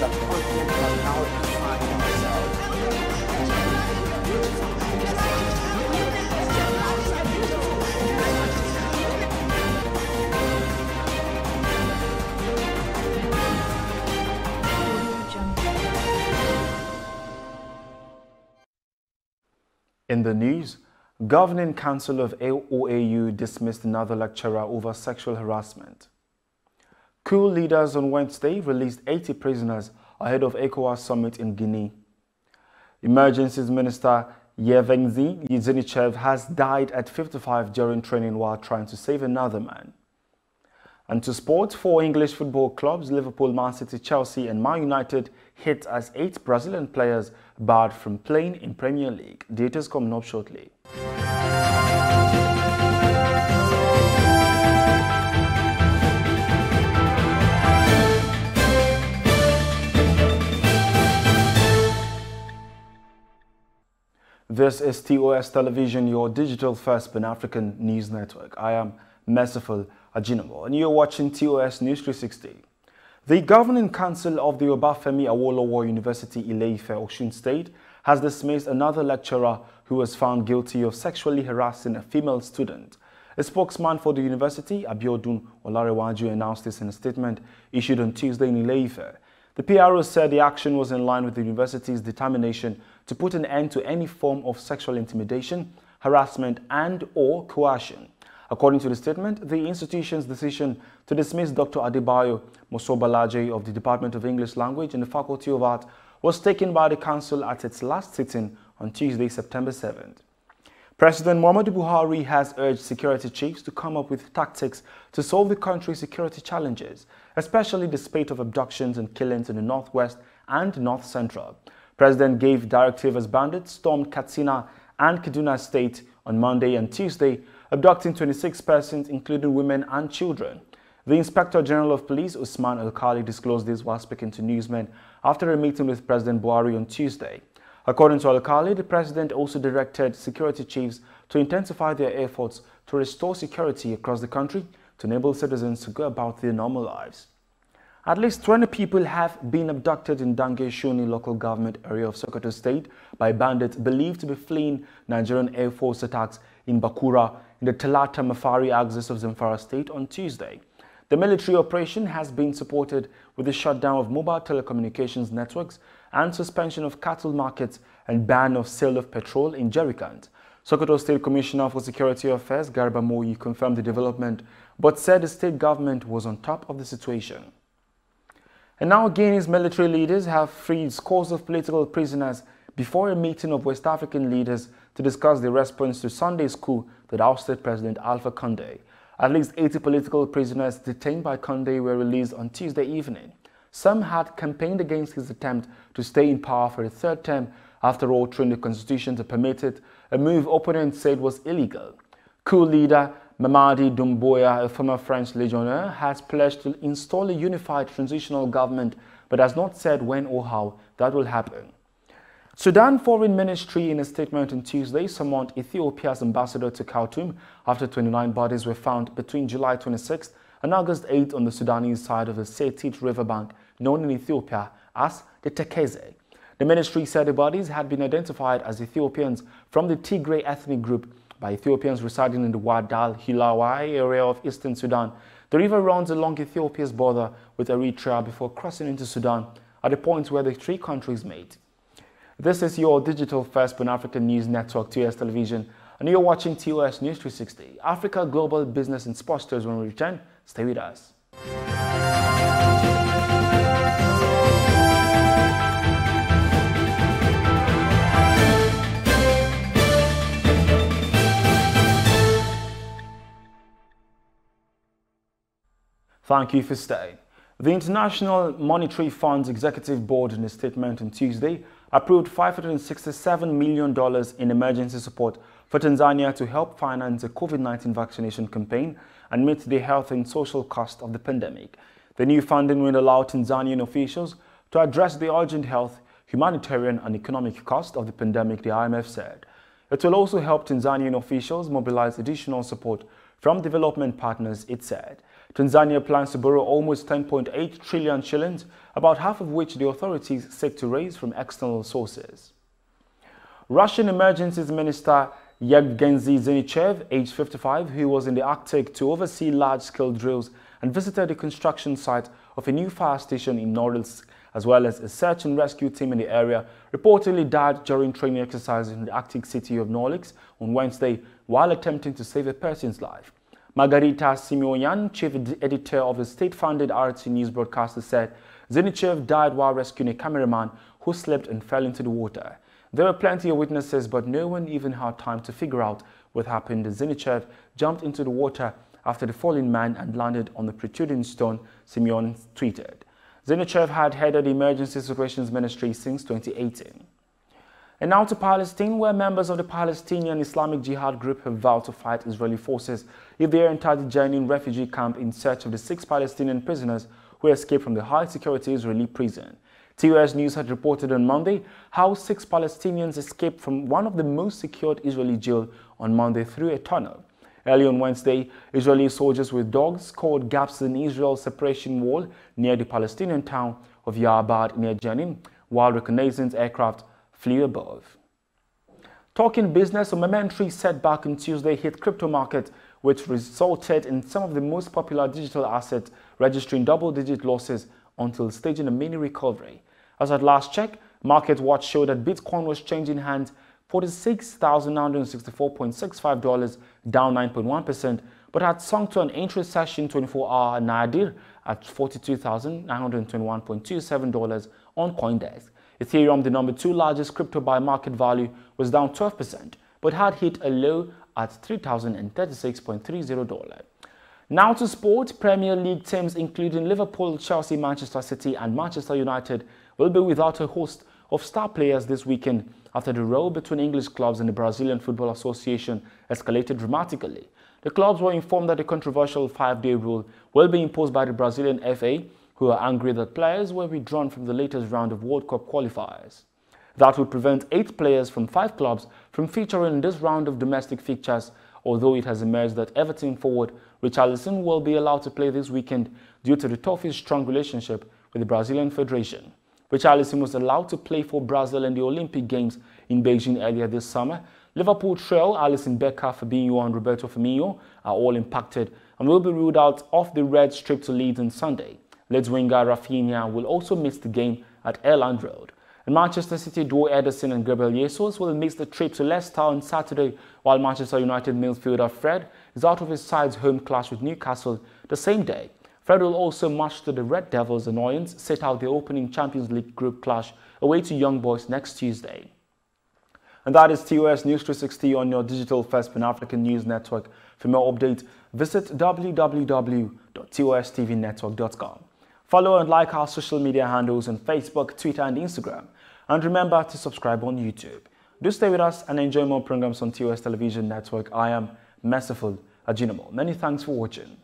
is now defined. In the news, Governing Council of OAU dismissed another lecturer over sexual harassment. Coup leaders on Wednesday released 80 prisoners ahead of ECOWAS summit in Guinea. Emergencies Minister Yevgeny Zinichev has died at 55 during training while trying to save another man. And to sport, four English football clubs, Liverpool, Man City, Chelsea and Man United, hit as eight Brazilian players barred from playing in Premier League. Details coming up shortly. This is TOS Television, your digital first Pan-African news network. I am Merciful Ajinamo, and you're watching TOS News 360. The Governing Council of the Obafemi Awolowo University Ile-Ife, Osun State, has dismissed another lecturer who was found guilty of sexually harassing a female student. A spokesman for the university, Abiodun Olarewaju, announced this in a statement issued on Tuesday in Ile-Ife. The PRO said the action was in line with the university's determination to put an end to any form of sexual intimidation, harassment and or coercion. According to the statement, the institution's decision to dismiss Dr. Adebayo Mosobalaje of the Department of English Language and the Faculty of Art was taken by the Council at its last sitting on Tuesday, September 7th. President Muhammadu Buhari has urged security chiefs to come up with tactics to solve the country's security challenges, especially the spate of abductions and killings in the northwest and north central. President gave directive as bandits stormed Katsina and Kaduna State on Monday and Tuesday, abducting 26 persons, including women and children. The Inspector General of Police, Usman Alkali, disclosed this while speaking to newsmen after a meeting with President Buhari on Tuesday. According to Alkali, the president also directed security chiefs to intensify their efforts to restore security across the country to enable citizens to go about their normal lives. At least 20 people have been abducted in Dange Shuni local government area of Sokoto State by bandits believed to be fleeing Nigerian Air Force attacks in Bakura in the Talata Mafara axis of Zamfara State on Tuesday. The military operation has been supported with the shutdown of mobile telecommunications networks and suspension of cattle markets and ban of sale of petrol in jerrycans. Sokoto State Commissioner for Security Affairs Garba Moyi confirmed the development but said the state government was on top of the situation. And now Guinea's military leaders have freed scores of political prisoners before a meeting of West African leaders to discuss the response to Sunday's coup that ousted President Alpha Conde. At least 80 political prisoners detained by Conde were released on Tuesday evening. Some had campaigned against his attempt to stay in power for a third term after altering the constitution to permit it, a move opponents said was illegal. Coup leader Mamadi Doumbouya, a former French legionnaire, has pledged to install a unified transitional government but has not said when or how that will happen. Sudan Foreign Ministry in a statement on Tuesday summoned Ethiopia's ambassador to Khartoum after 29 bodies were found between July 26 and August 8 on the Sudanese side of the Setit riverbank known in Ethiopia as the Tekeze. The ministry said the bodies had been identified as Ethiopians from the Tigray ethnic group by Ethiopians residing in the Wad Wadal Hilawai area of eastern Sudan. The river runs along Ethiopia's border with Eritrea before crossing into Sudan at the point where the three countries meet. This is your digital first Pan-African news network, TOS Television, and you're watching TOS News 360, Africa Global Business and Sports Stories. When we return, stay with us. Thank you for staying. The International Monetary Fund's Executive Board, in a statement on Tuesday, approved $567 million in emergency support for Tanzania to help finance the COVID-19 vaccination campaign and meet the health and social cost of the pandemic. The new funding will allow Tanzanian officials to address the urgent health, humanitarian and economic cost of the pandemic, the IMF said. It will also help Tanzanian officials mobilize additional support from development partners, it said. Tanzania plans to borrow almost 10.8 trillion shillings, about half of which the authorities seek to raise from external sources. Russian Emergencies Minister Yevgeny Zinichev, aged 55, who was in the Arctic to oversee large-scale drills and visited the construction site of a new fire station in Norilsk, as well as a search and rescue team in the area, reportedly died during training exercises in the Arctic city of Norilsk on Wednesday while attempting to save a person's life. Margarita Simonyan, chief editor of the state-funded RT news broadcaster, said Zinichev died while rescuing a cameraman who slipped and fell into the water. There were plenty of witnesses, but no one even had time to figure out what happened. Zinichev jumped into the water after the falling man and landed on the protruding stone, Simeon tweeted. Zinichev had headed the Emergency Situations Ministry since 2018. And now to Palestine, where members of the Palestinian Islamic Jihad group have vowed to fight Israeli forces if they enter the Jenin refugee camp in search of the six Palestinian prisoners who escaped from the high-security Israeli prison. TOS News had reported on Monday how six Palestinians escaped from one of the most secured Israeli jails on Monday through a tunnel. Early on Wednesday, Israeli soldiers with dogs called gaps in Israel's separation wall near the Palestinian town of Ya'abad near Jenin, while reconnaissance aircraft flew above. Talking business, a momentary setback on Tuesday hit crypto market, which resulted in some of the most popular digital assets registering double-digit losses until staging a mini recovery. As at last check, Market Watch showed that Bitcoin was changing hands $46,964.65, down 9.1%, but had sunk to an intra-session 24-hour nadir at $42,921.27 on CoinDesk. Ethereum, the number two largest crypto by market value, was down 12%, but had hit a low at $3,036.30. Now to sport, Premier League teams including Liverpool, Chelsea, Manchester City and Manchester United will be without a host of star players this weekend after the row between English clubs and the Brazilian Football Association escalated dramatically. The clubs were informed that the controversial five-day rule will be imposed by the Brazilian FA, who are angry that players were withdrawn from the latest round of World Cup qualifiers. That would prevent eight players from five clubs from featuring in this round of domestic fixtures, although it has emerged that Everton forward Richarlison will be allowed to play this weekend due to the Toffee's strong relationship with the Brazilian Federation. Richarlison was allowed to play for Brazil in the Olympic Games in Beijing earlier this summer. Liverpool trail Alisson Becker, Fabinho and Roberto Firmino are all impacted and will be ruled out of the red strip to Leeds on Sunday. Leeds winger Raphinha will also miss the game at Elland Road. And Manchester City duo Ederson and Gabriel Jesus will miss the trip to Leicester on Saturday, while Manchester United midfielder Fred is out of his side's home clash with Newcastle the same day. Fred will also march to the Red Devils' annoyance, set out the opening Champions League group clash away to Young Boys next Tuesday. And that is TOS News 360 on your digital first Pan-African news network. For more updates, visit www.tostvnetwork.com. Follow and like our social media handles on Facebook, Twitter and Instagram. And remember to subscribe on YouTube. Do stay with us and enjoy more programs on TOS Television Network. I am Merciful Ajinamo. Many thanks for watching.